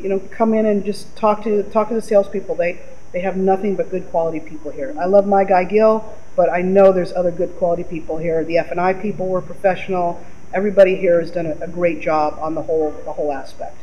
you know, come in and just talk to talk to the salespeople. They they have nothing but good quality people here. I love my guy Gil, but I know there's other good quality people here. The F and I people were professional. Everybody here has done a, a great job on the whole the whole aspect.